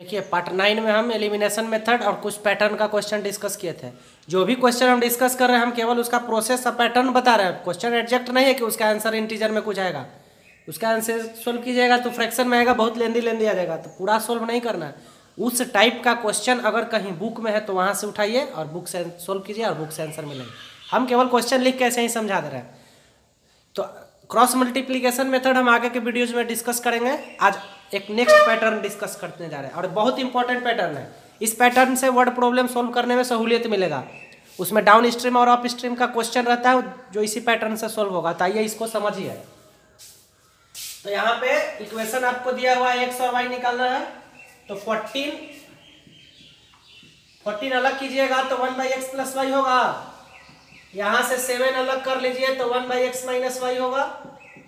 देखिए part nine में हम एलिमिनेशन मेथड और कुछ पैटर्न का क्वेश्चन डिस्कस किए थे। जो भी क्वेश्चन हम डिस्कस कर रहे हैं, हम केवल उसका प्रोसेस और पैटर्न बता रहे हैं। क्वेश्चन एग्जैक्ट नहीं है कि उसका आंसर इंटीजर में कुछ आएगा। उसका आंसर सोल्व कीजिएगा तो फ्रैक्शन में आएगा, बहुत लेंदी लेंदी आ जाएगा। तो पूरा सोल्व नहीं करना उस टाइप का क्वेश्चन अगर कहीं बुक में है तो वहाँ से उठाइए और बुक से सोल्व कीजिए और बुक से आंसर मिलेगा। हम केवल क्वेश्चन लिख के ऐसे ही समझा दे रहे हैं। तो क्रॉस मल्टीप्लीकेशन मेथड हम आगे के वीडियोज़ में डिस्कस करेंगे। आज एक नेक्स्ट पैटर्न डिस्कस करने जा रहे हैं। और बहुत इंपॉर्टेंट पैटर्न है। इस पैटर्न से वर्ड प्रॉब्लम सोल्व करने में सहूलियत मिलेगा। उसमें डाउन स्ट्रीम और अप स्ट्रीम का क्वेश्चन रहता है, जो इसी पैटर्न से सोल्व होगा। तो आइए इसको समझिए। तो यहाँ पे इक्वेशन आपको दिया हुआ है एक्स और वाई निकालना है। तो फोर्टीन फोर्टीन अलग कीजिएगा तो one by x plus y होगा। यहाँ से सेवन अलग कर लीजिए तो one by x minus y होगा।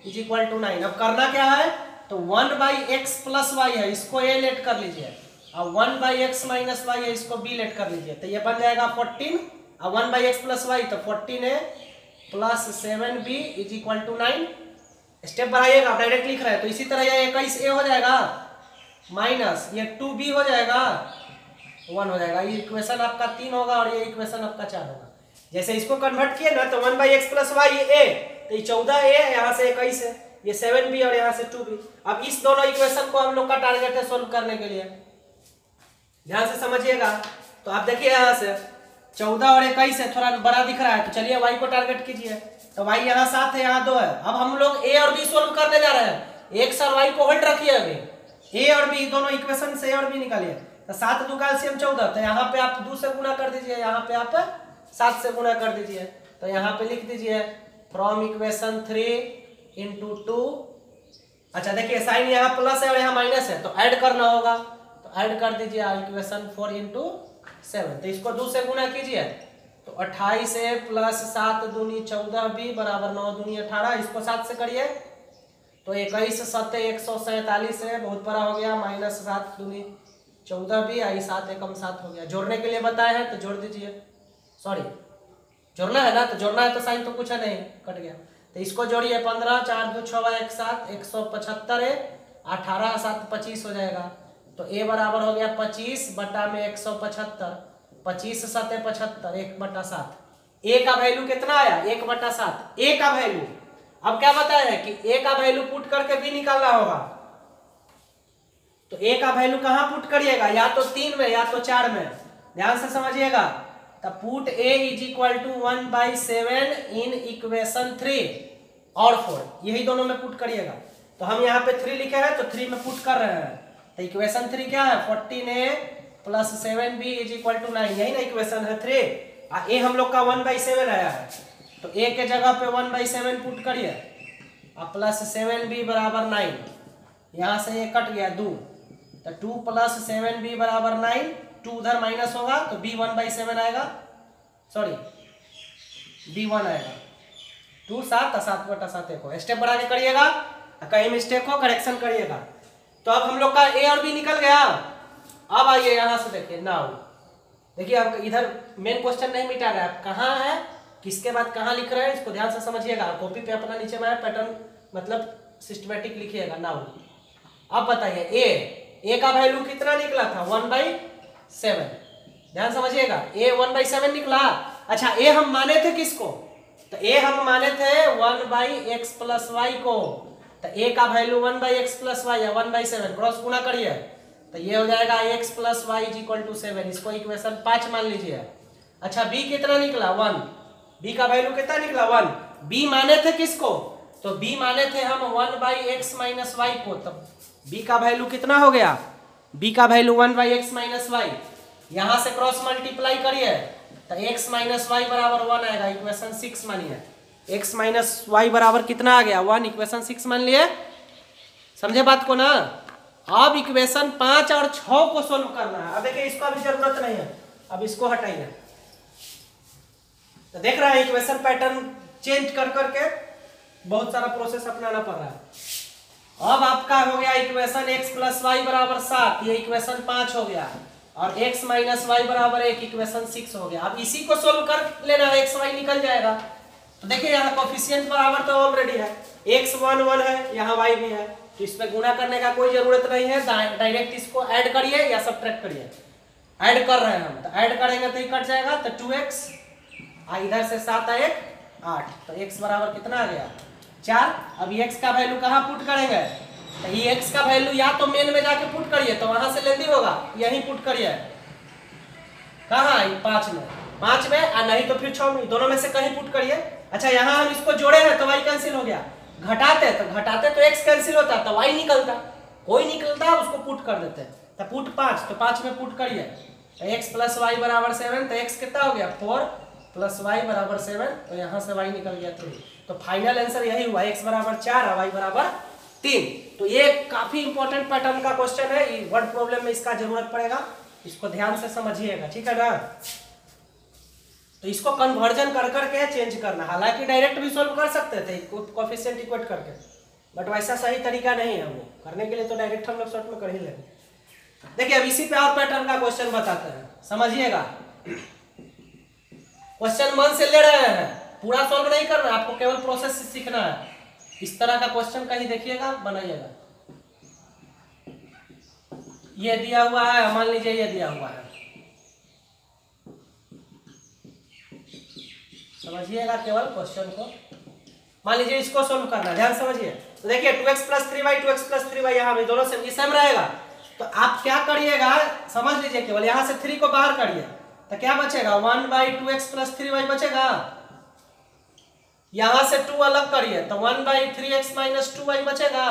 इज़ इक्वल टू नाइन अब करना क्या है? तो one by x plus y है, इसको ए लेट कर लीजिए। और one by x minus y है, इसको बी लेट कर लीजिए। तो ये बन जाएगा फोर्टीन। और one by x plus y तो fourteen a plus seven b is equal to nine. Step बढ़ाइएगा, आप डायरेक्ट लिख रहे हैं तो इसी तरह ये इक्कीस ए हो जाएगा। माइनस ये टू बी हो जाएगा। वन हो जाएगा। ये इक्वेशन आपका तीन होगा और ये इक्वेशन आपका चार होगा। जैसे इसको कन्वर्ट किए ना तो one by x plus y a तो ये चौदह ए यहाँ से इक्कीस है। ये सेवन बी और यहाँ से टू बी अब इस दोनों इक्वेशन को हम लोग का टारगेट है सोल्व करने के लिए। ध्यान से समझिएगा। तो आप देखिए यहाँ से, चौदह और इक्कीस है, थोड़ा बड़ा दिख रहा है। तो चलिए वाई को टारगेट कीजिए। तो वाई यहाँ सात है, यहाँ दो है। अब हम लोग ए और बी सोल्व करने जा रहे हैं। एक सर वाई को होल्ड रखिए अभी। ए और बी दोनों इक्वेशन से ए और बी निकालिए। तो सात दो कैल्सियम चौदह। तो यहाँ पे आप दो से गुना कर दीजिए। यहाँ पे आप सात से गुना कर दीजिए। तो यहाँ पे लिख दीजिए from equation three into two अच्छा देखिए साइन यहाँ प्लस है और यहाँ माइनस है तो ऐड करना होगा। तो ऐड कर दीजिए इक्वेशन फोर इंटू सेवन तो इसको दो से गुना कीजिए। तो अट्ठाईस ए प्लस सात दूनी चौदह बी बराबर नौ दूनी अठारह, इसको सात से करिए। तो इक्कीस, सत्य, एक सौ सैंतालीस है, बहुत बड़ा हो गया माइनस सात दूनी चौदह भी, आई सात, एकम सात हो गया। जोड़ने के लिए बताए हैं तो जोड़ दीजिए। सॉरी जोड़ना है ना तो जोड़ना है तो साइन तो कुछ है नहीं, कट गया। तो इसको जोड़िए पंद्रह, चार दो छः एक सात एक सौ पचहत्तर है, अठारह, सात पच्चीस हो जाएगा। तो ए बराबर हो गया पच्चीस बटा में एक सौ पचहत्तर, पच्चीस सत पचहत्तर, एक बटा सात। ए का वैल्यू कितना आया? एक बटा सात। ए का वैल्यू अब क्या बताया कि ए का वैल्यू पुट करके भी निकालना होगा? तो ए का वैल्यू कहाँ पुट करिएगा? या तो तीन में, या तो चार में। ध्यान से समझिएगा। तो put a is equal to one by seven in equation three और फोर यही दोनों में पुट करिएगा। तो हम यहाँ पे थ्री लिखे हैं तो थ्री में पुट कर रहे हैं। तो इक्वेशन थ्री क्या है? Fourteen a plus seven b is equal to nine यही ना इक्वेशन है थ्री आ ए हम लोग का वन बाई सेवन आया है। तो ए के जगह पे वन बाई सेवन पुट करिए। और प्लस सेवन बी बराबर नाइन यहाँ से ये कट गया दो। तो टू प्लस सेवन बी बराबर नाइन टू उधर माइनस होगा तो बी वन बाई सेवन आएगा। सॉरी, बी वन आएगा। टू सात सात बटा सात एक हो। स्टेप बढ़ा के करिएगा कहीं मिस्टेक हो करेक्शन करिएगा। तो अब हम लोग का ए और बी निकल गया। अब आइए यहाँ से देखिए नाउ देखिए, अब इधर मेन क्वेश्चन नहीं मिटा रहा है। कहाँ है? किसके बाद कहाँ लिख रहे हैं? इसको ध्यान से समझिएगा। कॉपी पे अपना नीचे में पैटर्न मतलब सिस्टमेटिक लिखिएगा नाउ अब बताइए ए ए का वैल्यू कितना निकला था? वन बाई सेवन ध्यान समझिएगा। ए वन बाई सेवन निकला। अच्छा ए हम माने थे किसको? तो ए हम माने थे one by x plus y को। तो ए का value one by x plus y है वन बाई सेवन क्रॉस गुना करिए। तो ये हो जाएगा x plus y equal to seven इसको इक्वेशन पाँच मान लीजिए। अच्छा बी कितना निकला? वन बी का वैल्यू कितना निकला? वन बी माने थे किसको? तो बी माने थे हम one by x minus y को। तब बी का वैल्यू कितना हो गया? बी का value one by x minus y यहाँ से क्रॉस मल्टीप्लाई करिए तो एक्स माइनस वाई बराबर वन आएगा इक्वेशन सिक्स मानिए. एक्स माइनस वाई बराबर कितना आ गया? वन इक्वेशन सिक्स मान लिए. समझे बात को ना? अब इक्वेशन पाँच और छ को सोल्व करना है। अब देखिए, इसको अभी ज़रूरत नहीं है। अब इसको हटाइए। तो देख रहा है इक्वेशन पैटर्न चेंज कर करके बहुत सारा प्रोसेस अपनाना पड़ रहा है। अब आपका हो गया इक्वेशन x प्लस वाई बराबर सात, ये इक्वेशन पाँच हो गया। और x माइनस वाई बराबर एक, इक्वेशन सिक्स हो गया। अब इसी को सोल्व कर लेना है एक्स वाई निकल जाएगा। तो देखिए, यहाँ कोफिशियंट बराबर तो ऑलरेडी है। x वन वन है, यहाँ y भी है। तो इस पे गुना करने का कोई ज़रूरत नहीं है। डायरेक्ट इसको ऐड करिए या सब्ट्रैक्ट करिए। ऐड कर रहे हैं हम। तो ऐड करेंगे तो ये कट जाएगा। तो टू एक्स इधर से सात एक, आठ। तो एक्स बराबर कितना आ गया? चार अब एक्स का वैल्यू कहाँ पुट करेंगे? तो ये एक्स का वैल्यू या तो मेन में जाके पुट करिए तो वहाँ से लेंदी होगा, यहीं पुट करिए। कहाँ पाँच में। पाँच में और नहीं तो फिर छह में। दोनों में से कहीं पुट करिए। अच्छा यहाँ हम इसको जोड़े हैं तो वाई कैंसिल हो गया। घटाते तो घटाते तो एक्स कैंसिल होता तो वाई निकलता। कोई निकलता, उसको पुट कर देते। तो पुट पाँच तो पाँच में पुट करिए। तो एक्स प्लस वाई बराबर सेवन तो एक्स कितना हो गया? फोर प्लस वाई बराबर सेवन तो यहाँ से वाई निकल गया थ्री तो फाइनल आंसर यही हुआ एक्स बराबर चार वाई बराबर तीन। तो ये काफ़ी इंपॉर्टेंट पैटर्न का क्वेश्चन है वर्ड प्रॉब्लम में इसका ज़रूरत पड़ेगा। इसको ध्यान से समझिएगा, ठीक है ना? तो इसको कन्वर्जन कर करके चेंज करना। हालाँकि डायरेक्ट भी सोल्व कर सकते थे कॉफिशियंट इक्वेट करके। बट वैसा सही तरीका नहीं है वो। करने के लिए तो डायरेक्ट हम लोग शॉर्ट में कर ही लेंगे। देखिए, अब इसी पे और पैटर्न का क्वेश्चन बताते हैं। समझिएगा। क्वेश्चन मन से ले रहे हैं। पूरा सॉल्व नहीं करना, आपको केवल प्रोसेस से सीखना है। इस तरह का क्वेश्चन कहीं देखिएगा, बनाइएगा। ये दिया हुआ है, मान लीजिए ये दिया हुआ है। समझिएगा केवल क्वेश्चन को। मान लीजिए इसको सोल्व करना, ध्यान समझिए। तो देखिए two x plus three y two x plus three y यहाँ भी दोनों से सेम रहेगा। तो आप क्या करिएगा, समझ लीजिए केवल यहाँ से थ्री को बाहर करिए तो क्या बचेगा? One by two x plus three y बचेगा। यहाँ से टू अलग करिए तो one by three x minus two y बचेगा।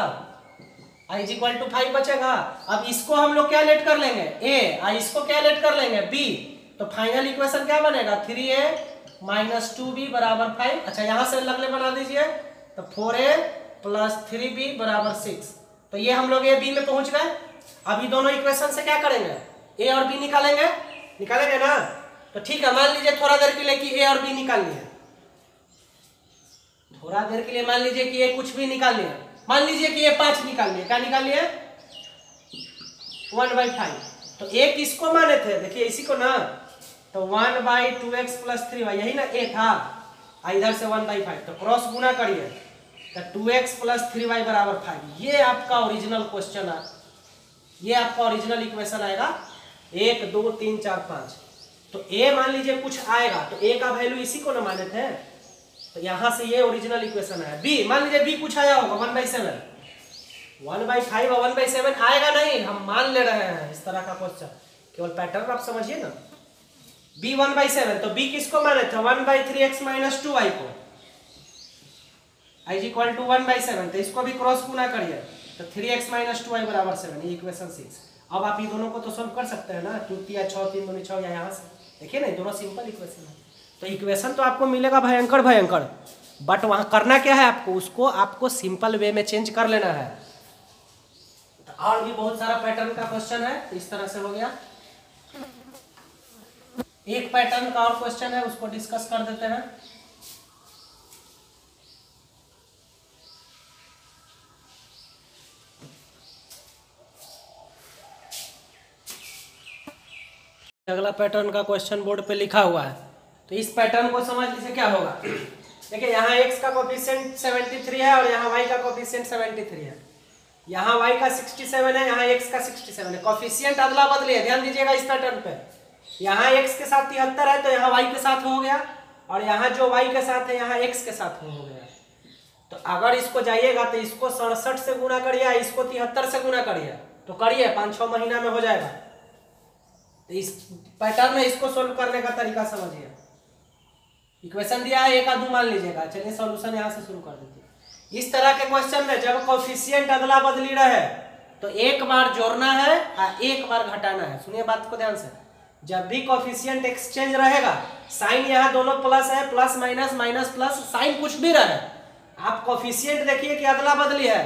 Y is equal to five बचेगा। अब इसको हम लोग क्या लेट कर लेंगे? ए और इसको क्या लेट कर लेंगे? बी तो फाइनल इक्वेशन क्या बनेगा? Three a minus two b बराबर फाइव अच्छा यहाँ से लगले बना दीजिए। तो four a plus three b बराबर सिक्स तो ये हम लोग ए बी में पहुँच गए। अभी दोनों इक्वेशन से क्या करेंगे? ए और बी निकालेंगे। निकालेंगे ना? तो ठीक है, मान लीजिए थोड़ा देर के लिए कि ए और बी निकाल लिए। थोड़ा देर के लिए मान लीजिए कि ये कुछ भी निकाल लिया। मान लीजिए कि ये पाँच निकाल लिए। क्या निकाल लिए? One by five. तो एक इसको माने थे। देखिए, इसी को ना। तो one by two x plus three y यही ना ए था इधर से वन बाई फाइव। तो क्रॉस गुना करिए। तो two x plus three y बराबर फाइव। ये आपका ओरिजिनल क्वेश्चन है ये आपका ओरिजिनल इक्वेशन आएगा। एक, दो, तीन, चार, पाँच। तो ए मान लीजिए कुछ आएगा। तो ए का वैल्यू इसी को ना माने थे। तो यहाँ से ये ओरिजिनल इक्वेशन है। बी मान लीजिए बी कुछ आया होगा one by seven one by five और वन बाई सेवन आएगा नहीं, हम मान ले रहे हैं इस तरह का क्वेश्चन केवल पैटर्न आप समझिए ना। बी वन बाई सेवन तो बी किसको माने थे? One by three x minus two y को। Y equal to one by seven तो इसको भी क्रॉस गुना करिए। तो three x minus two y बराबर सेवन इक्वेशन सिक्स अब आप ये दोनों को तो सोल्व कर सकते हैं ना टू या छः तीन दोनों छः या यहाँ से। देखिए ना दोनों सिंपल इक्वेशन है। तो इक्वेशन तो आपको मिलेगा भयंकर भयंकर। बट वहाँ करना क्या है आपको? उसको आपको सिंपल वे में चेंज कर लेना है। तो और भी बहुत सारा पैटर्न का क्वेश्चन है। इस तरह से हो गया। एक पैटर्न का और क्वेश्चन है, उसको डिस्कस कर देते हैं। अगला पैटर्न का क्वेश्चन बोर्ड पे लिखा हुआ है। तो इस पैटर्न को समझ लीजिए क्या होगा। देखिए, यहाँ x का कोफिशिएंट 73 है और यहाँ y का कोफिशिएंट 73 है। यहाँ y का 67 है, यहाँ x का 67 है। कोफिशिएंट अदला बदली है, ध्यान दीजिएगा इस पैटर्न पे। यहाँ x के साथ तिहत्तर है तो यहाँ y के साथ हो गया। और यहाँ जो y के साथ है, यहाँ x के साथ हो गया। तो अगर इसको जाइएगा तो इसको सड़सठ से गुना करिए इसको तिहत्तर से गुना करिए। तो करिए, पाँच छः महीना में हो जाएगा। तो इस पैटर्न में इसको सोल्व करने का तरीका समझिए। इक्वेशन दिया है, एक आधू मान लीजिएगा। चलिए सॉल्यूशन यहाँ से शुरू कर देते इस तरह के क्वेश्चन में जब कॉफिशियंट अदला बदली रहे तो एक बार जोड़ना है और एक बार घटाना है। सुनिए बात को ध्यान से। जब भी कॉफिशियंट एक्सचेंज रहेगा, साइन यहाँ दोनों प्लस है plus minus minus plus sign कुछ भी रहे। आप कॉफिशियंट देखिए कि अदला बदली है।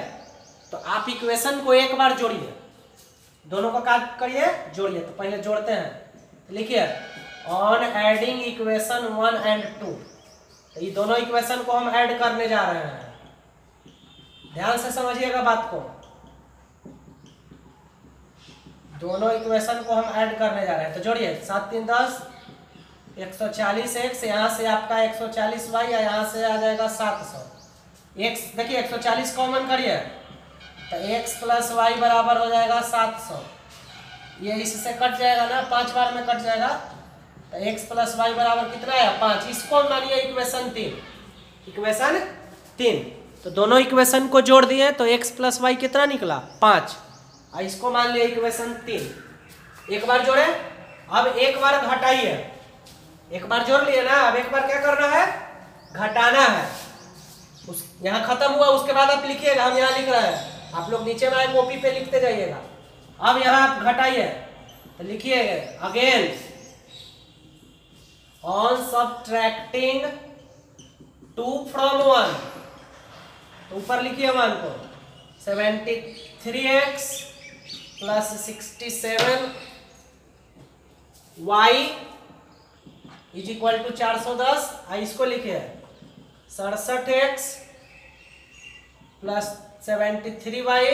तो आप इक्वेशन को एक बार जोड़िए। दोनों को काट करिए, जोड़िए। तो पहले जोड़ते हैं। लिखिए on adding equation one and two तो ये दोनों इक्वेशन को हम ऐड करने जा रहे हैं। ध्यान से समझिएगा बात को। दोनों इक्वेशन को हम ऐड करने जा रहे हैं। तो जोड़िए, सात तीन दस, एक सौ चालीस एक्स यहाँ से आपका एक सौ चालीस वाई या यहाँ से आ जाएगा सात सौ। एक्स देखिए, एक सौ चालीस कॉमन करिए। तो एक्स प्लस वाई बराबर हो जाएगा सात सौ। ये इससे कट जाएगा ना, पाँच बार में कट जाएगा। तो एक्स प्लस वाई बराबर कितना है? पाँच। इसको मानिए इक्वेशन तीन। इक्वेशन तीन। तो दोनों इक्वेशन को जोड़ दिए तो एक्स प्लस वाई कितना निकला? पाँच। और इसको मान लिया इक्वेशन तीन। एक बार जोड़े। अब एक बार घटाइए। एक बार जोड़ लिए ना, अब एक बार क्या करना है? घटाना है। उस, यहाँ खत्म हुआ, उसके बाद आप लिखिएगा, हम यहाँ लिख रहे हैं। आप लोग नीचे में आए कॉपी पे लिखते जाइएगा। अब यहाँ आप घटाइए। तो लिखिए again on subtracting two from one ऊपर लिखिए वन को। Seventy three x plus sixty seven y is equal to चार सौ दस इसको लिखिए। सड़सठ x plus seventy three y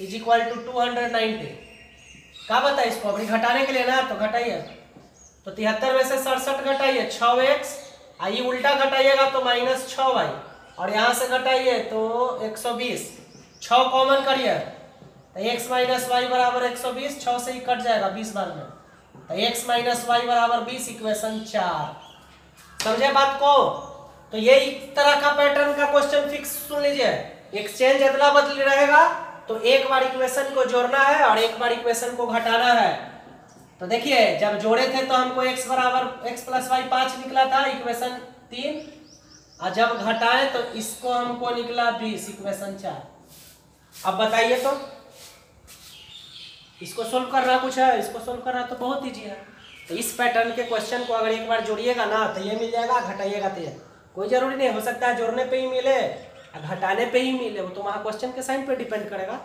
is equal to two hundred ninety क्या बता इसको अभी घटाने के लिए ना तो घटाइए। तो तिहत्तर में से सड़सठ घटाइए छ एक्स आइए उल्टा घटाइएगा तो माइनस छ वाई और यहाँ से घटाइए तो एक सौ बीस। छ कॉमन करिए। तो एक्स माइनस वाई बराबर एक सौ बीस छ से ही कट जाएगा बीस बार में। तो एक्स माइनस वाई बराबर बीस इक्वेशन चार। समझे बात को? तो ये तरह का पैटर्न का क्वेश्चन फिक्स सुन लीजिए। एक्सचेंज इतना बदली रहेगा तो एक बार इक्वेशन को जोड़ना है और एक बार इक्वेशन को घटाना है। तो देखिए, जब जोड़े थे तो हमको x बराबर x प्लस वाई पाँच निकला था इक्वेशन तीन। और जब घटाए तो इसको हमको निकला बीस इक्वेशन चार। अब बताइए तो इसको सोल्व करना कुछ है? इसको सोल्व करना तो बहुत ईजी है। तो इस पैटर्न के क्वेश्चन को अगर एक बार जोड़िएगा ना तो ये मिल जाएगा, घटाइएगा तो ये। कोई ज़रूरी नहीं, हो सकता है जोड़ने पे ही मिले। घटाने पे ही मिले, वो तो वहाँ क्वेश्चन के साइन पे डिपेंड करेगा।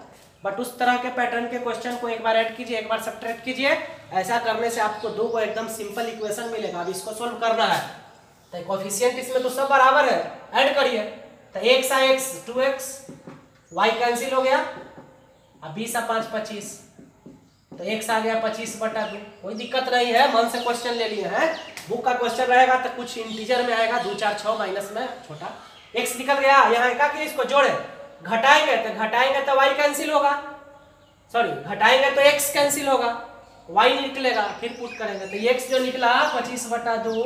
बट उस तरह के पैटर्न के क्वेश्चन को एक बार ऐड कीजिए, एक बार सब्ट्रैक्ट कीजिए। ऐसा करने से आपको दो को एकदम सिंपल इक्वेशन मिलेगा। अब इसको सोल्व करना है। तो कोफिशियंट इसमें तो सब बराबर है। ऐड करिए। तो एक्स आ x two x y cancel हो गया। अब बीस आ पाँच, पच्चीस। तो एक्स आ गया, पच्चीस बटा दो। कोई दिक्कत नहीं है, मन से क्वेश्चन ले लिए हैं। बुक का क्वेश्चन रहेगा तो कुछ इंटीजर में आएगा, दो, चार छः माइनस में, छोटा। एक्स निकल गया, यहाँ क्या कि इसको जोड़े। घटाएँगे तो घटाएँगे तो वाई कैंसिल होगा। सॉरी घटाएँगे तो एक्स कैंसिल होगा। वाई निकलेगा, फिर पुट करेंगे। तो एक्स जो निकला, पच्चीस बटा दो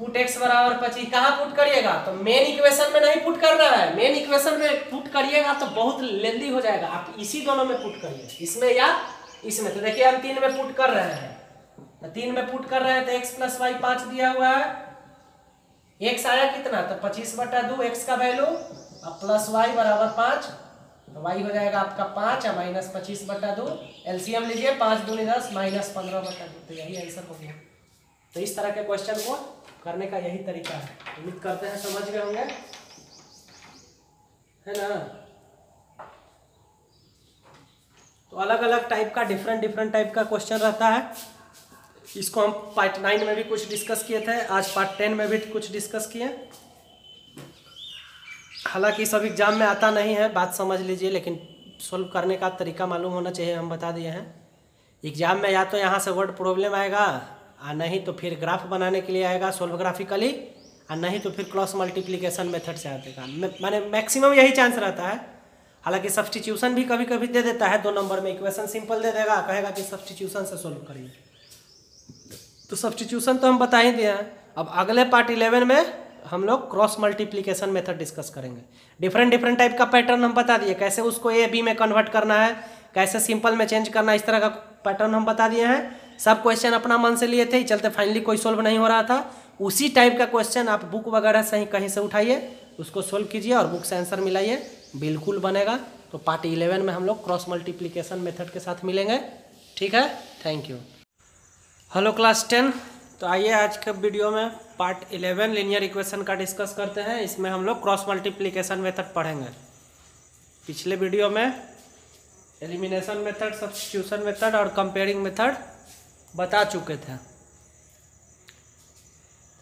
पुट एक्स बराबर पच्चीस, कहाँ पुट करिएगा? तो मेन इक्वेशन में नहीं पुट करना है। मेन इक्वेशन में पुट करिएगा तो बहुत लेंदी हो जाएगा। आप इसी दोनों में पुट करिए। इसमें या इसमें। तो देखिए, हम तीन में पुट कर रहे हैं। तीन में पुट कर रहे हैं तो एक्स प्लस वाई पाँच दिया हुआ है। एक्स आया कितना? तो पच्चीस बटा दो एक्स का वैल्यू अब प्लस वाई बराबर पाँच तो वाई हो जाएगा आपका पाँच, और माइनस पच्चीस बटा दो एलसीएम लीजिए, पाँच दूनी दस माइनस पंद्रह बटा दो तो यही आंसर हो गया। तो इस तरह के क्वेश्चन को करने का यही तरीका है। उम्मीद करते हैं समझ गए होंगे। है ना? तो अलग अलग टाइप का डिफरेंट डिफरेंट टाइप का क्वेश्चन रहता है। इसको हम पार्ट नाइन में भी कुछ डिस्कस किए थे, आज पार्ट टेन में भी कुछ डिस्कस किए। हालाँकि सब एग्ज़ाम में आता नहीं है, बात समझ लीजिए, लेकिन सोल्व करने का तरीका मालूम होना चाहिए, हम बता दिए हैं। एग्ज़ाम में या तो यहाँ से वर्ड प्रॉब्लम आएगा और नहीं तो फिर ग्राफ बनाने के लिए आएगा सोल्वग्राफिकली और नहीं तो फिर क्रॉस मल्टीप्लीकेशन मेथड से आएगा। मैंने मैक्सिमम यही चांस रहता है। हालाँकि सब्सटीट्यूशन भी कभी कभी दे देता है, दो नंबर में इक्वेशन सिंपल दे देगा, कहेगा कि सब्सटीट्यूशन से सोल्व करिए। तो सब्सटीट्यूशन तो हम बता ही दिए हैं। अब अगले पार्ट इलेवन में हम लोग क्रॉस मल्टीप्लीकेशन मेथड डिस्कस करेंगे। डिफरेंट डिफरेंट टाइप का पैटर्न हम बता दिए। कैसे उसको ए बी में कन्वर्ट करना है, कैसे सिंपल में चेंज करना है, इस तरह का पैटर्न हम बता दिए हैं। सब क्वेश्चन अपना मन से लिए थे चलते फाइनली कोई सोल्व नहीं हो रहा था। उसी टाइप का क्वेश्चन आप बुक वगैरह से ही कहीं से उठाइए, उसको सोल्व कीजिए और बुक से आंसर मिलाइए। बिल्कुल बनेगा। तो पार्ट इलेवन में हम लोग क्रॉस मल्टीप्लीकेशन मेथड के साथ मिलेंगे। ठीक है? Thank you hello class ten. तो आइए आज के वीडियो में पार्ट इलेवन लीनियर इक्वेशन का डिस्कस करते हैं। इसमें हम लोग क्रॉस मल्टीप्लिकेशन मेथड पढ़ेंगे। पिछले वीडियो में एलिमिनेशन मेथड, सब्सटीट्यूशन मेथड और कंपेयरिंग मेथड बता चुके थे।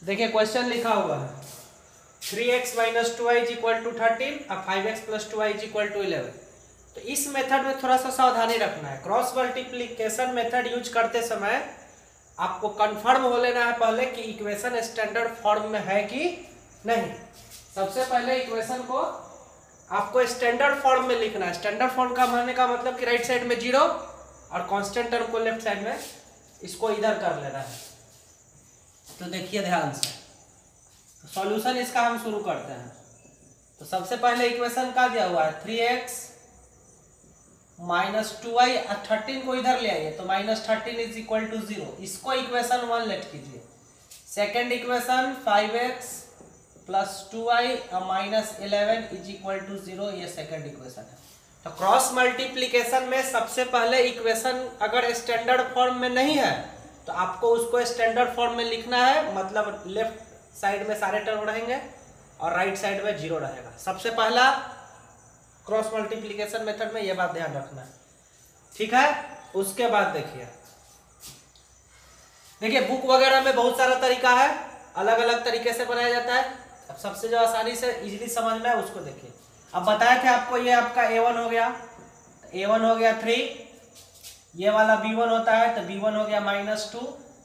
देखिए, क्वेश्चन लिखा हुआ है। Three x minus two y equal to thirteen और five x plus two y equal to eleven. तो इस मेथड में थोड़ा सा सावधानी रखना है। क्रॉस मल्टीप्लीकेशन मेथड यूज़ करते समय आपको कंफर्म हो लेना है पहले कि इक्वेशन स्टैंडर्ड फॉर्म में है कि नहीं। सबसे पहले इक्वेशन को आपको स्टैंडर्ड फॉर्म में लिखना है। स्टैंडर्ड फॉर्म का मानने का मतलब कि राइट साइड में ज़ीरो और कांस्टेंट टर्म को लेफ़्ट साइड में इसको इधर कर लेना है। तो देखिए ध्यान से। तो सॉल्यूशन इसका हम शुरू करते हैं। तो सबसे पहले इक्वेशन का दिया हुआ है। Three x minus two y thirteen को इधर ले आइए तो minus thirteen is equal to zero. इसको इक्वेशन वन लेट कीजिए। Second equation five x plus two y minus eleven is equal to zero second equation है। तो क्रॉस मल्टीप्लीकेशन में सबसे पहले इक्वेशन अगर स्टैंडर्ड फॉर्म में नहीं है तो आपको उसको स्टैंडर्ड फॉर्म में लिखना है मतलब लेफ़्ट साइड में सारे टर्म रहेंगे और राइट साइड में ज़ीरो रहेगा। सबसे पहला क्रॉस मल्टीप्लीकेशन मेथड में ये बात ध्यान रखना है। ठीक है? उसके बाद देखिए। देखिए बुक वगैरह में बहुत सारा तरीका है। अलग अलग तरीके से बनाया जाता है। अब सबसे जो आसानी से इजीली समझ में है, उसको देखिए। अब बताए थे आपको, ये आपका ए वन हो गया। ए वन हो गया थ्री ये वाला बी वन होता है तो बी वन हो गया माइनस टू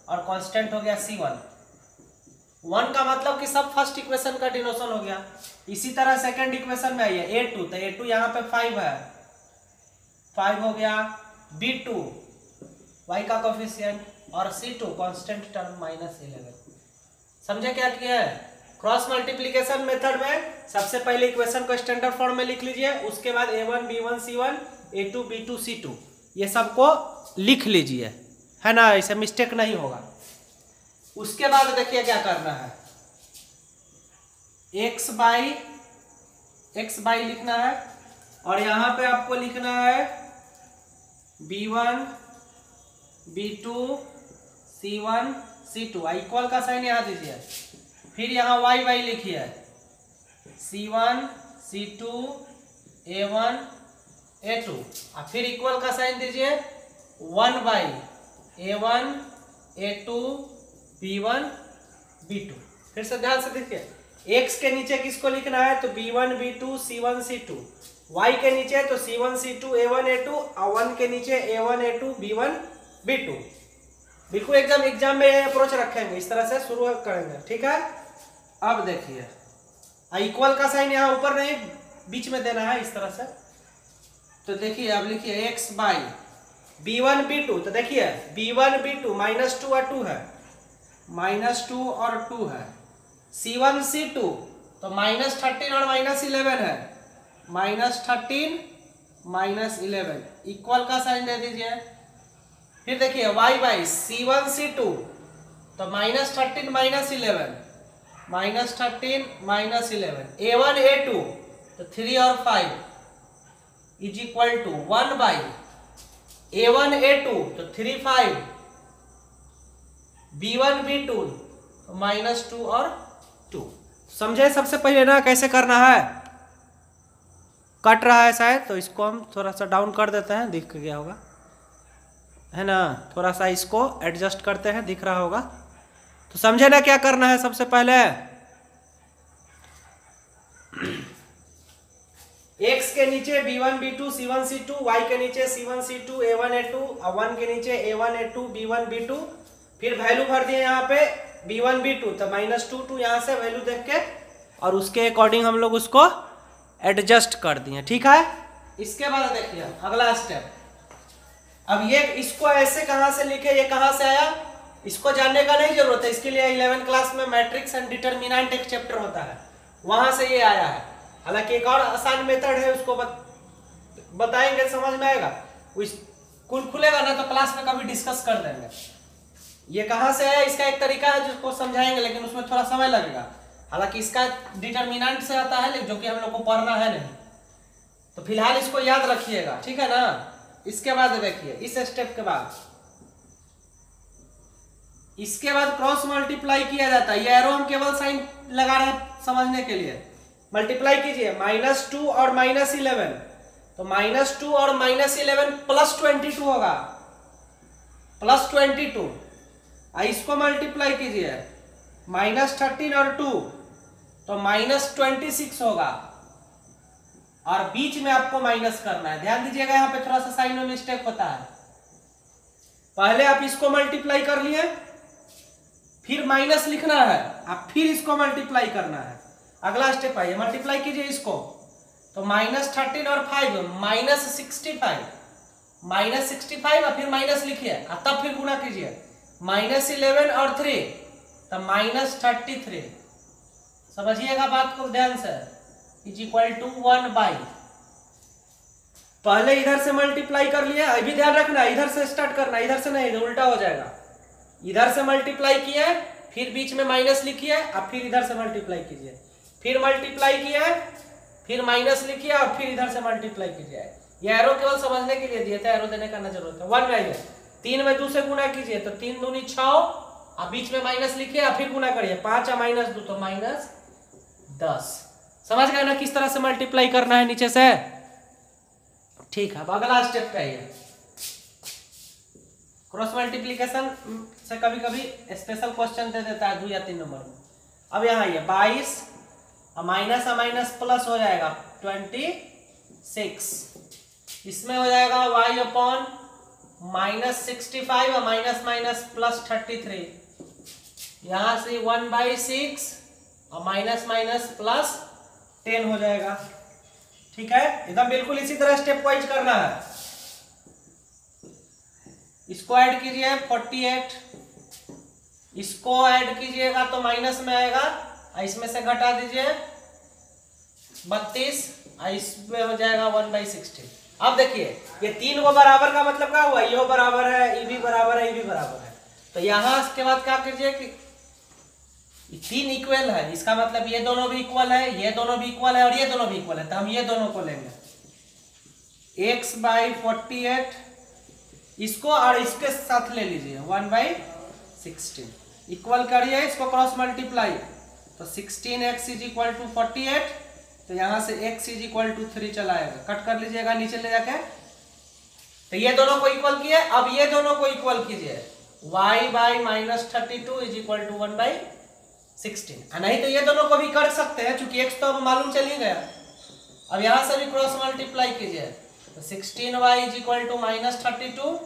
और कांस्टेंट हो गया सी वन वन का मतलब कि सब फ़र्स्ट इक्वेशन का डिनोशन हो गया। इसी तरह सेकंड इक्वेशन में आइए ए टू तो ए टू यहाँ पे फाइव है। फाइव हो गया बी टू वाई का कोफिशियंट और c two constant term minus eleven समझे क्या किया है? क्रॉस मल्टीप्लीकेशन मेथड में सबसे पहले इक्वेशन को स्टैंडर्ड फॉर्म में लिख लीजिए, उसके बाद a one b one c one a two b two c two ये सबको लिख लीजिए। है ना? ऐसे मिस्टेक नहीं होगा। उसके बाद देखिए क्या करना है। एक्स बाई एक्स बाई लिखना है और यहाँ पे आपको लिखना है b one b two c one c two equal का साइन यहाँ दीजिए। फिर यहाँ वाई वाई लिखिए। C one c two a one a two और फिर इक्वल का साइन दीजिए। One by a one a two b one b two फिर से ध्यान से देखिए एक्स के नीचे किसको लिखना है? तो b one b two c one c two y के नीचे तो c one c two a one a two और वन के नीचे a one a two b one b two बिल्कुल एकदम एग्ज़ाम में अप्रोच रखेंगे इस तरह से शुरू करेंगे, ठीक है? अब देखिए इक्वल का साइन यहाँ ऊपर नहीं, बीच में देना है, इस तरह से। तो देखिए, अब लिखिए x by b one b two तो देखिए b one b two minus two और टू है। माइनस टू और टू है। सी वन सी टू तो माइनस थर्टीन और माइनस इलेवन है। Minus thirteen, minus eleven equal का साइन दे दीजिए। फिर देखिए y by c one c two तो minus thirteen, minus eleven, minus thirteen, minus eleven a one a two तो थ्री और five is equal to one by a one a two तो three five b one b two minus two और two समझे? सबसे पहले ना कैसे करना है? कट रहा है शायद तो इसको हम थोड़ा सा डाउन कर देते हैं, दिख गया होगा। है ना? थोड़ा सा इसको एडजस्ट करते हैं, दिख रहा होगा। तो समझे ना क्या करना है सबसे पहले? एक्स के नीचे b one b two c one c two y के नीचे c one c two a one a two one के नीचे a one a two b one b two फिर वैल्यू भर दिए यहाँ पे बी वन बी टू तो माइनस टू टू यहाँ से वैल्यू देख के और उसके अकॉर्डिंग हम लोग उसको एडजस्ट कर दिए। ठीक है? इसके बाद देखिए अगला स्टेप अब ये इसको ऐसे कहाँ से लिखे ये कहाँ से आया? इसको जानने का नहीं ज़रूरत है इसके लिए इलेवन क्लास में मैट्रिक्स एंड डिटर्मिनेंट एक चैप्टर होता है। वहाँ से ये आया है। हालाँकि एक और आसान मेथड है उसको बत, बताएँगे समझ में आएगा? कुल खुलेगा ना तो क्लास में कभी डिस्कस कर देंगे। ये कहाँ से है? इसका एक तरीका है जिसको समझाएँगे, लेकिन उसमें थोड़ा समय लगेगा। हालाँकि इसका डिटर्मिनेंट से आता है जो कि हम लोग को पढ़ना है नहीं। तो फ़िलहाल इसको याद रखिएगा, ठीक है ना? इसके बाद देखिए, इस स्टेप के बाद। इसके बाद क्रॉस मल्टीप्लाई किया जाता है। ये एरो हम केवल साइन लगा रहे हैं समझने के लिए। मल्टीप्लाई कीजिए माइनस टू और माइनस इलेवन तो माइनस टू और minus eleven plus twenty two होगा। प्लस ट्वेंटी टू इसको मल्टीप्लाई कीजिए। माइनस थर्टीन और टू तो माइनस ट्वेंटी सिक्स होगा। और बीच में आपको माइनस करना है। ध्यान दीजिएगा, यहाँ पे थोड़ा सा साइन में मिस्टेक होता है। पहले आप इसको मल्टीप्लाई कर लिए, फिर माइनस लिखना है। अब फिर इसको मल्टीप्लाई करना है। अगला स्टेप आइए मल्टीप्लाई कीजिए इसको। तो माइनस थर्टीन और five minus sixty five minus sixty five और फिर माइनस लिखिए। तब फिर गुना कीजिए। माइनस इलेवन और थ्री तो माइनस थर्टी थ्री। समझिएगा बात को ध्यान से। Is equal to one by. पहले इधर से मल्टीप्लाई कर लिया अभी ध्यान रखना, इधर से स्टार्ट करना, इधर से नहीं उल्टा हो जाएगा। इधर से मल्टीप्लाई किया फिर बीच में माइनस लिखिए और फिर इधर से मल्टीप्लाई कीजिए। फिर मल्टीप्लाई किया फिर माइनस लिखिए, और फिर इधर से मल्टीप्लाई कीजिए। ये एरो केवल समझने के लिए दिए थे एरो देने का ना ज़रूरत है। वन में तीन में दो से गुना कीजिए तो तीन दूनी छ और बीच में माइनस लिखिए और फिर गुना करिए। पाँच और माइनस दो तो माइनस दस। समझ गए ना किस तरह से मल्टीप्लाई करना है नीचे से? ठीक है, अब अगला स्टेप पे आइए क्रॉस मल्टीप्लीकेशन से कभी कभी स्पेशल क्वेश्चन दे देता है दो या तीन नंबर में। अब यहाँ आइए बाईस माइनस माइनस प्लस हो जाएगा ट्वेंटी सिक्स इसमें हो जाएगा y upon minus sixty five और minus minus plus thirty three. यहाँ से वन बाई सिक्स और माइनस माइनस प्लस टेन हो जाएगा। ठीक है? एकदम बिल्कुल इसी तरह स्टेप वाइज करना है। इसको ऐड कीजिए फोर्टी एट इसको ऐड कीजिएगा तो माइनस में आएगा। इसमें से घटा दीजिए बत्तीस। इसमें हो जाएगा वन बाई सिक्सटीन अब देखिए, ये तीन को बराबर का मतलब क्या हुआ? यो बराबर है, ई भी बराबर है, ई भी बराबर है। तो यहाँ के बाद क्या कीजिए कि तीन इक्वल है, इसका मतलब ये दोनों भी इक्वल है, ये दोनों भी इक्वल है और ये दोनों भी इक्वल है। तो हम ये दोनों को लेंगे। एक्स बाई फोर्टी एट इसको और इसके साथ ले लीजिए। वन बाई सिक्सटीन इक्वल करिए, इसको क्रॉस मल्टीप्लाई तो sixteen x is equal to forty eight तो यहाँ से x is equal to three चलाएगा। कट कर लीजिएगा, नीचे ले जाके। तो ये दोनों को इक्वल किए। अब ये दोनों को इक्वल कीजिए। y by minus thirty two is equal to one by sixteen नहीं तो ये दोनों को भी कर सकते हैं क्योंकि एक्स तो अब मालूम चल ही गया। अब यहाँ से भी क्रॉस मल्टीप्लाई कीजिए। तो sixteen y is equal to minus thirty two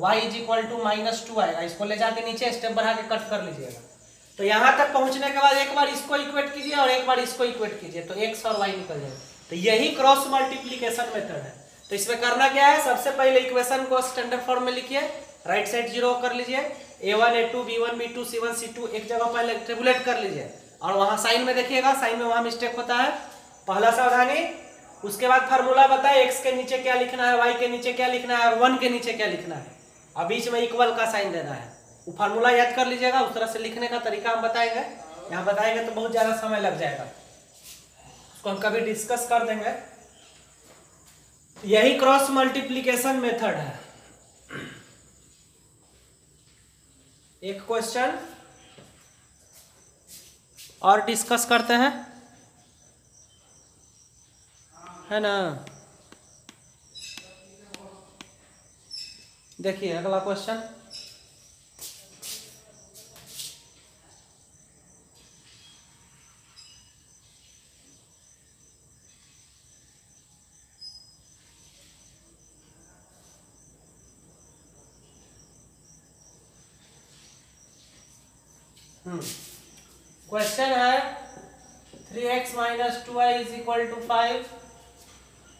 y is equal to minus two आएगा। इसको ले जाके नीचे स्टेप बढ़ा के कट कर लीजिएगा। तो यहाँ तक पहुँचने के बाद एक बार इसको इक्वेट कीजिए और एक बार इसको इक्वेट कीजिए। तो एक्स और वाई निकल जाए तो यही क्रॉस मल्टीप्लीकेशन मेथड है। तो इसमें करना क्या है? सबसे पहले इक्वेशन को स्टैंडर्ड फॉर्म में लिखिए। राइट साइड ज़ीरो कर लीजिए। A one a two b one b two c one c two एक जगह पहले टेबुलेट कर लीजिए। और वहाँ साइन में देखिएगा साइन में वहाँ मिस्टेक होता है। पहला सावधानी। उसके बाद फार्मूला बताए एक्स के नीचे क्या लिखना है वाई के नीचे क्या लिखना है, और वन के नीचे क्या लिखना है। और बीच में इक्वल का साइन देना है। वो फार्मूला याद कर लीजिएगा, उस तरह से लिखने का तरीका हम बताएँगे। यहाँ बताएँगे तो बहुत ज़्यादा समय लग जाएगा। उसको हम कभी डिस्कस कर देंगे। यही क्रॉस मल्टीप्लीकेशन मेथड है। एक क्वेश्चन और डिस्कस करते हैं। है ना? देखिए, अगला क्वेश्चन क्वेश्चन है three x minus two i is equal to five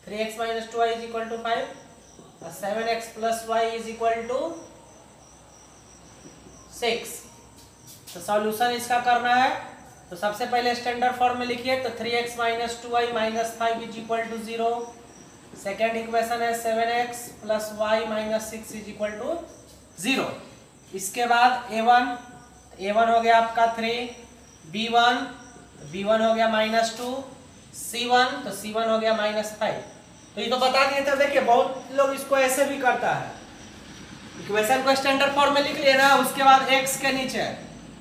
three x minus two i is equal to five seven x plus y is equal to six तो सॉल्यूशन इसका करना है। तो सबसे पहले स्टैंडर्ड फॉर्म में लिखिए तो three x minus two i minus five is equal to zero second equation है seven x plus y minus six is equal to zero इसके बाद ए वन ए वन हो गया आपका three b one b one हो गया minus two c one तो c one हो गया माइनस फाइव तो ये तो बता दिए थे, देखिए, बहुत लोग इसको ऐसे भी करता है। इक्वेशन को स्टैंडर्ड फॉर्म में लिख लिए ना उसके बाद एक्स के नीचे।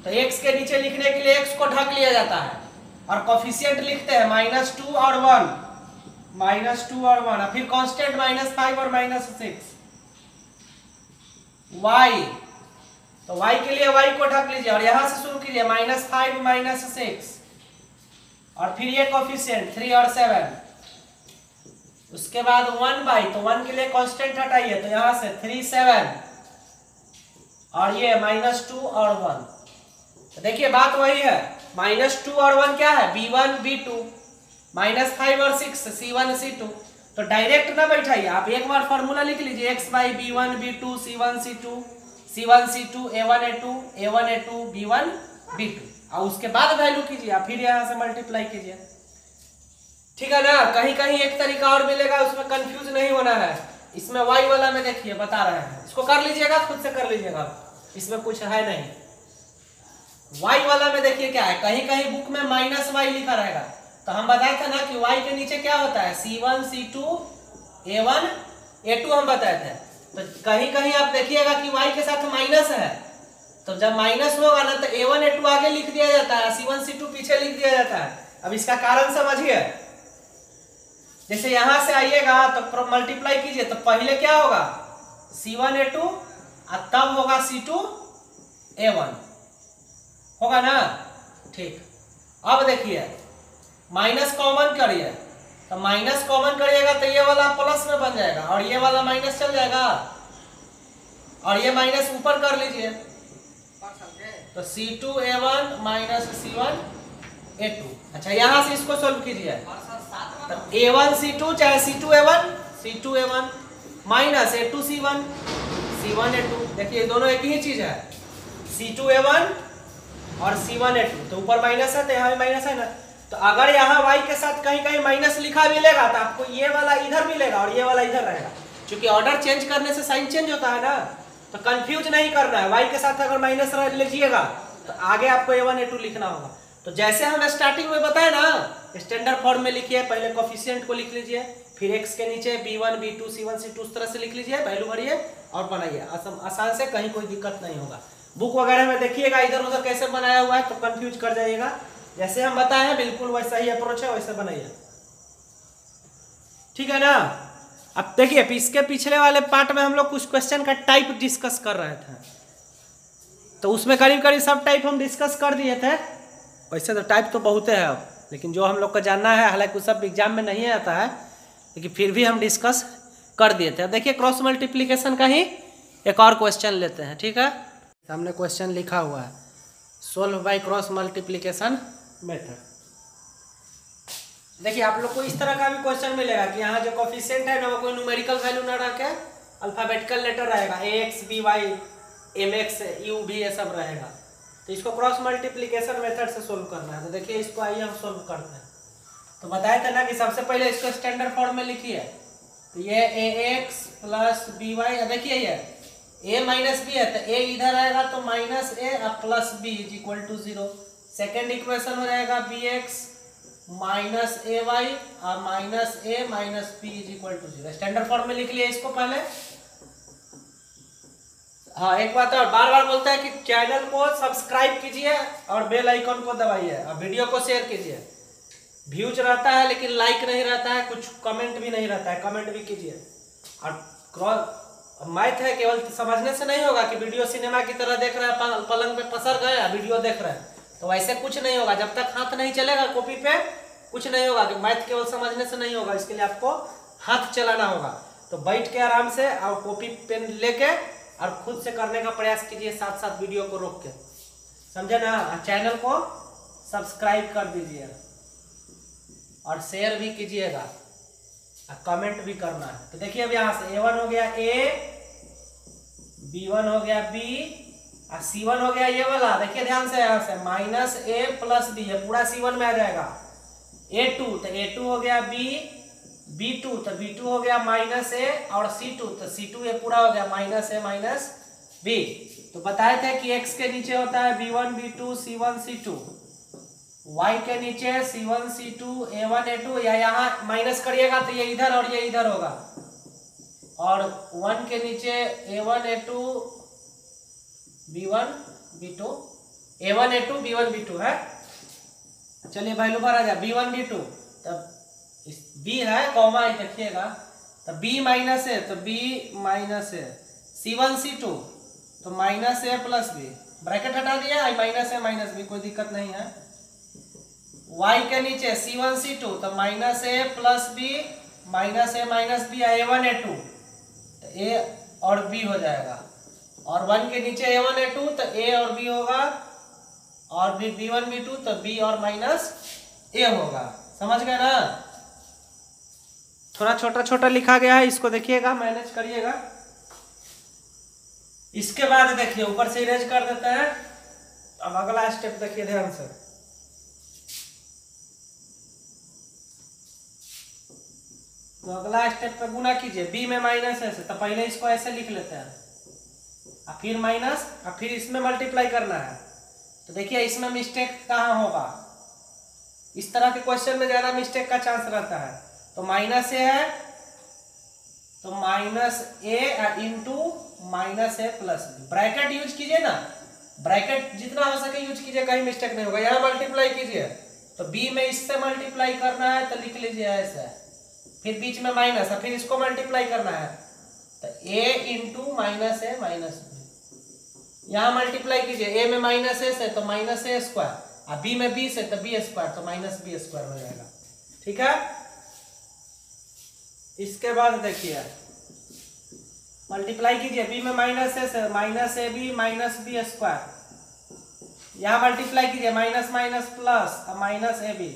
तो एक्स के नीचे लिखने के लिए एक्स को ढक लिया जाता है। और कॉफिशियंट लिखते हैं माइनस टू और वन माइनस टू और वन फिर कॉन्स्टेंट माइनस फाइव और माइनस सिक्स वाई तो y के लिए y को ढक लीजिए और यहाँ से शुरू कीजिए माइनस फाइव माइनस सिक्स और फिर ये कॉफिशियंट थ्री और सेवन उसके बाद वन बाई तो वन के लिए कांस्टेंट हटाइए तो यहाँ से थ्री सेवन और ये माइनस टू और वन तो देखिए, बात वही है। माइनस टू और वन क्या है? B one b two minus five और six c one c two तो डायरेक्ट ना बैठाइए। आप एक बार फॉर्मूला लिख लीजिए x by b one b two c one c two c one c two a one a two a one a two b one b two और उसके बाद वैल्यू कीजिए, आप फिर यहाँ से मल्टीप्लाई कीजिए। ठीक है ना? कहीं कहीं एक तरीका और मिलेगा, उसमें कंफ्यूज नहीं होना है। इसमें वाई वाला में देखिए, बता रहे हैं। इसको कर लीजिएगा, खुद से कर लीजिएगा। इसमें कुछ है नहीं। वाई वाला में देखिए क्या है कहीं कहीं बुक में माइनस वाई लिखा रहेगा। तो हम बताए थे ना कि वाई के नीचे क्या होता है? C one c two a one a two हम बताए थे। तो कहीं कहीं आप देखिएगा कि वाई के साथ माइनस है। तो जब माइनस होगा ना तो ए वन ए टू आगे लिख दिया जाता है सी वन सी टू पीछे लिख दिया जाता है। अब इसका कारण समझिए। जैसे यहाँ से आइएगा तो मल्टीप्लाई कीजिए तो पहले क्या होगा? सी वन ए टू और तब होगा सी टू ए वन होगा ना? ठीक। अब देखिए माइनस कॉमन करिए। तो माइनस कॉमन करिएगा तो ये वाला प्लस में बन जाएगा और ये वाला माइनस चल जाएगा। और ये माइनस ऊपर कर लीजिए। तो c two a one minus c one a two अच्छा यहाँ से इसको सोल्व कीजिए। तो ए वन सी टू चाहे c two a one c two a one minus a two c one c one a two देखिए दोनों एक ही चीज़ है। सी टू ए वन और सी वन ए टू तो ऊपर माइनस है तो यहाँ भी माइनस है ना। तो अगर यहाँ वाई के साथ कहीं कहीं माइनस लिखा मिलेगा तो आपको ये वाला इधर मिलेगा और ये वाला इधर रहेगा। क्योंकि ऑर्डर चेंज करने से साइन चेंज होता है ना। तो कंफ्यूज नहीं करना है। वाई के साथ अगर माइनस लीजिएगा तो आगे आपको ए वन ए टू लिखना होगा। तो जैसे हम स्टार्टिंग में बताए ना स्टैंडर्ड फॉर्म में लिखिए, पहले कॉफिशियंट को लिख लीजिए, फिर एक्स के नीचे b one b two c one c two तरह से लिख लीजिए वैल्यू भरिए और बनाइए। आसान से कहीं कोई दिक्कत नहीं होगा। बुक वगैरह में देखिएगा इधर उधर कैसे बनाया हुआ है तो कंफ्यूज कर जाइएगा। जैसे हम बताए हैं, बिल्कुल वैसा ही अप्रोच है, वैसे बनाइए ठीक है ना? अब देखिए इसके पिछले वाले पार्ट में हम लोग कुछ क्वेश्चन का टाइप डिस्कस कर रहे थे। तो उसमें करीब करीब सब टाइप हम डिस्कस कर दिए थे। वैसे तो टाइप तो बहुत है अब, लेकिन जो हम लोग को जानना है, हालाँकि सब एग्ज़ाम में नहीं आता है, लेकिन फिर भी हम डिस्कस कर दिए थे। अब देखिए क्रॉस मल्टीप्लीकेशन का ही एक और क्वेश्चन लेते हैं, ठीक है? हमने क्वेश्चन लिखा हुआ है। Solve by cross multiplication method. देखिए, आप लोग को इस तरह का भी क्वेश्चन मिलेगा कि यहाँ जो कोफिशिएंट है ना, वो कोई न्यूमेरिकल वैल्यू ना रख अल्फाबेटिकल लेटर रहेगा। A x b y m x u भी ये सब रहेगा। तो इसको क्रॉस मल्टीप्लीकेशन मेथड से सोल्व करना है। तो देखिए, इसको आइए हम सोल्व करते हैं। तो बताया था ना कि सबसे पहले इसको स्टैंडर्ड फॉर्म में लिखिए। तो ये a x plus b y देखिए ये ए माइनस बी है तो ए इधर आएगा तो माइनस ए और plus b is equal to zero second equation हो जाएगा b x minus a y और minus a minus b is equal to zero standard form में लिख लिया इसको पहले। हाँ एक बात और बार बार बोलता है कि चैनल को सब्सक्राइब कीजिए और बेल आइकॉन को दबाइए और वीडियो को शेयर कीजिए। व्यूज़ रहता है, लेकिन लाइक नहीं रहता है, कुछ कमेंट भी नहीं रहता है कमेंट भी कीजिए। और मैथ है, केवल समझने से नहीं होगा कि वीडियो सिनेमा की तरह देख रहे हैं पलंग पे पसर गए वीडियो देख रहे हैं। तो वैसे कुछ नहीं होगा। जब तक हाथ नहीं चलेगा कॉपी पे, कुछ नहीं होगा। कि मैथ केवल समझने से नहीं होगा, इसके लिए आपको हाथ चलाना होगा। तो बैठ के आराम से और कॉपी पेन लेके और खुद से करने का प्रयास कीजिए साथ साथ वीडियो को रोक के। समझे ना? चैनल को सब्सक्राइब कर दीजिए। और शेयर भी कीजिएगा। और कमेंट भी करना है। तो देखिए अब यहाँ से ए वन हो गया ए बी वन हो गया बी सी वन हो गया ये वाला, देखिए ध्यान से, यहाँ से माइनस ए प्लस बी ये पूरा सी वन में आ जाएगा। ए टू तो ए टू हो गया बी बी टू तो बी टू हो गया माइनस ए और सी टू तो सी टू ये पूरा हो गया माइनस ए माइनस बी तो बताए थे कि एक्स के नीचे होता है b one b two c one c two y के नीचे c one c two a one a two या यहाँ माइनस करिएगा तो ये इधर और ये इधर होगा। और वन के नीचे a one a two b one, b two, a one, a two, b one, b two, है? चलिए वैल्यू आ जाए बी वन, बी टू। तब इस बी है, कॉमा ही देखिएगा। तो बी माइनस ए तो b minus a. C one, c two तो minus a plus b. Bracket हटा दिया माइनस ए, माइनस बी, कोई दिक्कत नहीं है। y के नीचे, सी वन, सी टू तो minus a plus b, minus a, minus b a one, a two. तो ए और बी हो जाएगा। और वन के नीचे ए वन ए टू तो ए और बी होगा। और भी बी वन बी टू तो बी और माइनस ए होगा। समझ गए ना? थोड़ा छोटा छोटा लिखा गया है, इसको देखिएगा मैनेज करिएगा। इसके बाद देखिए, ऊपर से इरेज कर देते हैं। अब अगला स्टेप देखिए ध्यान से। तो अगला स्टेप पे गुना कीजिए। बी में माइनस है तो पहले इसको ऐसे लिख लेते हैं। और फिर माइनस, और फिर इसमें मल्टीप्लाई करना है। तो देखिए, इसमें मिस्टेक कहाँ होगा? इस तरह के क्वेश्चन में ज़्यादा मिस्टेक का चांस रहता है। तो माइनस ए है तो minus a into minus a plus b bracket use कीजिए ना। ब्रैकेट जितना हो सके यूज़ कीजिए, कहीं मिस्टेक नहीं होगा। यहाँ मल्टीप्लाई कीजिए। तो बी में इससे मल्टीप्लाई करना है तो लिख लीजिए ऐसे। फिर बीच में माइनस है फिर इसको मल्टीप्लाई करना है। तो a into minus a minus b यहाँ मल्टीप्लाई कीजिए ए में माइनस ए से तो माइनस ए स्क्वायर और बी में बी से तो बी स्क्वायर तो माइनस बी स्क्वायर हो जाएगा। ठीक है? इसके बाद देखिए मल्टीप्लाई कीजिए बी में माइनस ए से minus a b minus b square यहाँ मल्टीप्लाई कीजिए माइनस माइनस प्लस और माइनस ए बी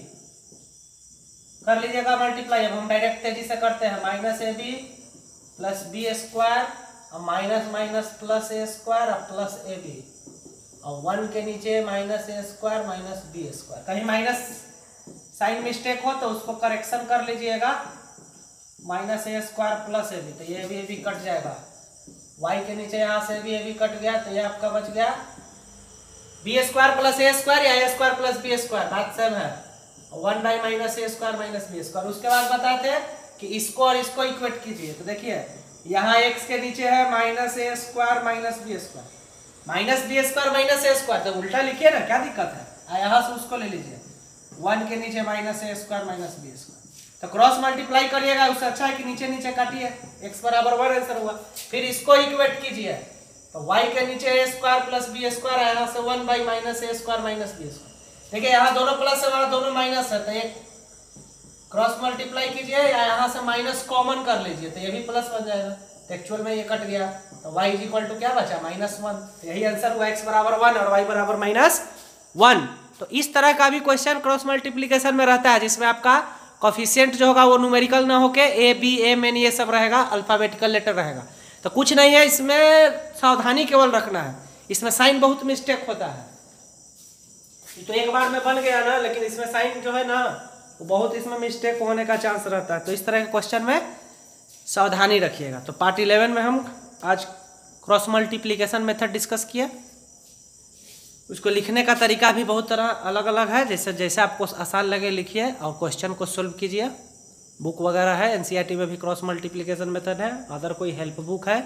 कर लीजिएगा मल्टीप्लाई अब हम डायरेक्ट तेज़ी से करते हैं minus a b plus b square और minus minus plus a square और प्लस ए बी और वन के नीचे minus a square minus b square कहीं माइनस साइन मिस्टेक हो तो उसको करेक्शन कर लीजिएगा। Minus a square plus a b तो ये भी ए बी कट जाएगा। वाई के नीचे यहाँ से भी ए बी कट गया तो ये आपका बच गया। B square plus a square या a square plus b square बात सेम है। One by minus a square minus b square उसके बाद बताते हैं कि इसको और इसको इक्वेट कीजिए तो देखिए। यहाँ एक्स के नीचे है minus a square minus b square minus b square minus a square तो उल्टा लिखिए ना, क्या दिक्कत है? यहाँ से उसको ले लीजिए। वन के नीचे minus A square minus B square तो क्रॉस मल्टीप्लाई करिएगा, उससे अच्छा है कि नीचे नीचे काटिए। एक्स बराबर वन आंसर हुआ। फिर इसको इक्वेट कीजिए। तो y के नीचे a square plus b square यहाँ से one by minus a square minus b square देखिए, यहाँ दोनों प्लस है, वहाँ दोनों माइनस है। तो एक क्रॉस मल्टीप्लाई कीजिए या यहाँ से माइनस कॉमन कर लीजिए तो ये भी प्लस बन जाएगा। तो एक्चुअल में ये कट गया तो y इज़ इक्वल टू क्या बचा? माइनस वन तो यही आंसर हुआ, x बराबर वन और y बराबर माइनस वन तो इस तरह का भी क्वेश्चन क्रॉस मल्टीप्लीकेशन में रहता है, जिसमें आपका कॉफिशियंट जो होगा वो न्यूमेरिकल ना होके ए बी एम एन ये सब रहेगा अल्फाबेटिकल लेटर रहेगा। तो कुछ नहीं है, इसमें सावधानी केवल रखना है। इसमें साइन बहुत मिस्टेक होता है। तो एक बार में बन गया ना, लेकिन इसमें साइन जो है ना बहुत इसमें मिस्टेक होने का चांस रहता है। तो इस तरह के क्वेश्चन में सावधानी रखिएगा। तो पार्ट इलेवन में हम आज क्रॉस मल्टीप्लीकेशन मेथड डिस्कस किया उसको लिखने का तरीका भी बहुत तरह अलग अलग है। जैसे जैसे आपको आसान लगे, लिखिए और क्वेश्चन को सोल्व कीजिए। बुक वगैरह है एन में भी क्रॉस मल्टीप्लीकेशन मेथड है। अदर कोई हेल्प बुक है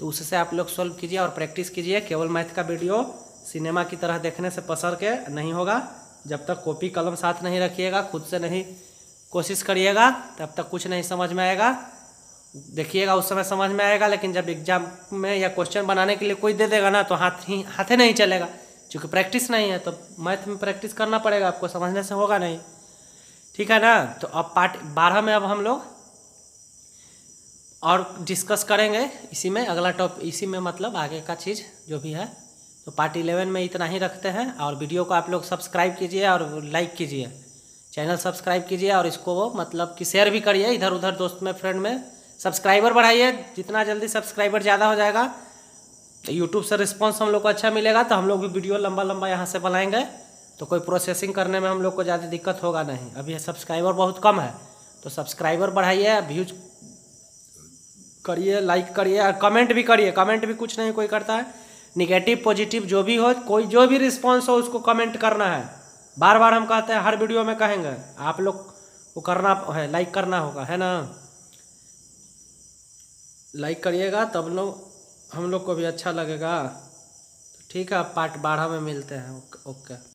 तो उससे आप लोग सोल्व कीजिए और प्रैक्टिस कीजिए। केवल मैथ का वीडियो सिनेमा की तरह देखने से पसर के नहीं होगा। जब तक कॉपी कलम साथ नहीं रखिएगा, खुद से नहीं कोशिश करिएगा, तब तक कुछ नहीं समझ में आएगा। देखिएगा, उस समय समझ में आएगा, लेकिन जब एग्ज़ाम में या क्वेश्चन बनाने के लिए कोई दे देगा ना तो हाथ ही, हाथे नहीं चलेगा। क्योंकि प्रैक्टिस नहीं है तो मैथ में प्रैक्टिस करना पड़ेगा, आपको समझने से होगा नहीं। ठीक है ना? तो अब पार्ट बारह में अब हम लोग और डिस्कस करेंगे। इसी में अगला टॉप इसी में मतलब आगे का चीज़ जो भी है। तो पार्ट इलेवन में इतना ही रखते हैं और वीडियो को आप लोग सब्सक्राइब कीजिए और लाइक कीजिए। चैनल सब्सक्राइब कीजिए और इसको मतलब कि शेयर भी करिए इधर उधर दोस्त में फ्रेंड में। सब्सक्राइबर बढ़ाइए, जितना जल्दी सब्सक्राइबर ज़्यादा हो जाएगा तो यूट्यूब से रिस्पॉन्स हम लोग को अच्छा मिलेगा तो हम लोग भी वीडियो लंबा लंबा यहाँ से बनाएँगे तो कोई प्रोसेसिंग करने में हम लोग को ज़्यादा दिक्कत होगा नहीं। अभी सब्सक्राइबर बहुत कम है तो सब्सक्राइबर बढ़ाइए व्यूज़ करिए लाइक करिए और कमेंट भी करिए। कमेंट भी कुछ नहीं, कोई करता है। निगेटिव पॉजिटिव जो भी हो, कोई जो भी रिस्पॉन्स हो, उसको कमेंट करना है। बार बार हम कहते हैं, हर वीडियो में कहेंगे, आप लोग को करना है लाइक करना होगा, है ना? लाइक करिएगा, तब लोग हम लोग को भी अच्छा लगेगा। ठीक है पार्ट बारह में मिलते हैं, ओके।